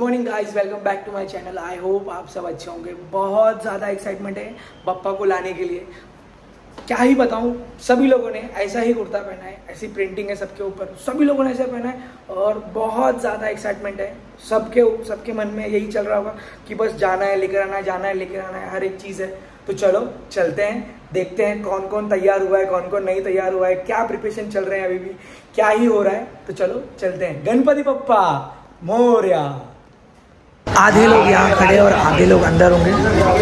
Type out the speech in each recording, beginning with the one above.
Morning guys welcome back to my channel I hope आप सब अच्छे होंगे। बहुत ज़्यादा एक्साइटमेंट है पप्पा को लाने के लिए। क्या ही बताऊँ, सभी लोगों ने ऐसा ही कुर्ता पहना है, ऐसी प्रिंटिंग है सबके ऊपर। सभी लोगों ने ऐसा पहना है और बहुत ज़्यादा एक्साइटमेंट है। सबके सबके मन में यही चल रहा होगा कि बस जाना है, लेकर आना है, जाना है, लेकर आना है, हर एक चीज़ है। तो चलो, चलते हैं, देखते हैं कौन कौन तैयार हुआ है कौन कौन नहीं तैयार हुआ है, क्या प्रिपरेशन चल रहे हैं अभी भी, क्या ही हो रहा है। तो चलो, चलते हैं। गणपति पप्पा, मोर्या। आधे लोग यहाँ खड़े और आधे लोग अंदर होंगे।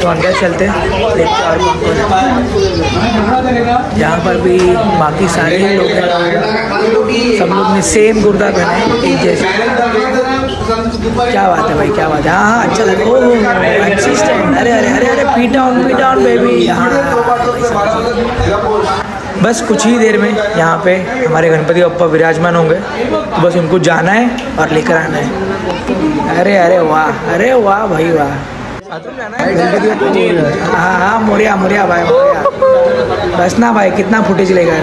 तो अंदर चलते हैं, देखते और कौन कौन यहाँ पर भी बाकी सारे ही लोग हैं। सब लोग ने सेम गुर्दा पहना है, एक जैसे। क्या बात है भाई, क्या बात है। हाँ हाँ अच्छा लगा। अच्छी स्टैंड अरे अरे अरे अरे पीट डाउन पीट डाउन बेबी बस कुछ ही देर में यहाँ पे हमारे गणपति बप्पा विराजमान होंगे। तो बस उनको जाना है और लेकर आना है। अरे अरे वाह अरे वाह भाई वाह। हाँ हाँ मोरिया मोरिया भाई, मोरिया। बस ना भाई, कितना फुटेज लेगा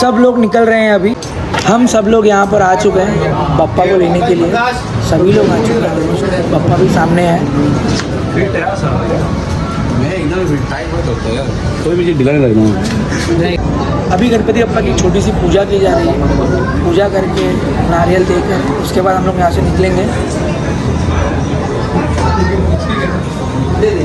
सब लोग निकल रहे हैं अभी। हम सब लोग यहाँ पर आ चुके हैं पप्पा को लेने के लिए। सभी लोग आ चुके हैं। पप्पा भी सामने है। कोई मुझे डिले लगना। अभी गणपति अप्पा की छोटी सी पूजा की जा रही है। पूजा करके नारियल देकर उसके बाद हम लोग यहाँ से निकलेंगे। दे दे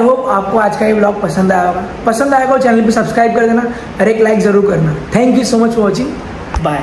होप आपको आज का ये ब्लॉग पसंद आया होगा। पसंद आएगा चैनल पर सब्सक्राइब कर देना और एक लाइक ज़रूर करना। Thank you so much for watching bye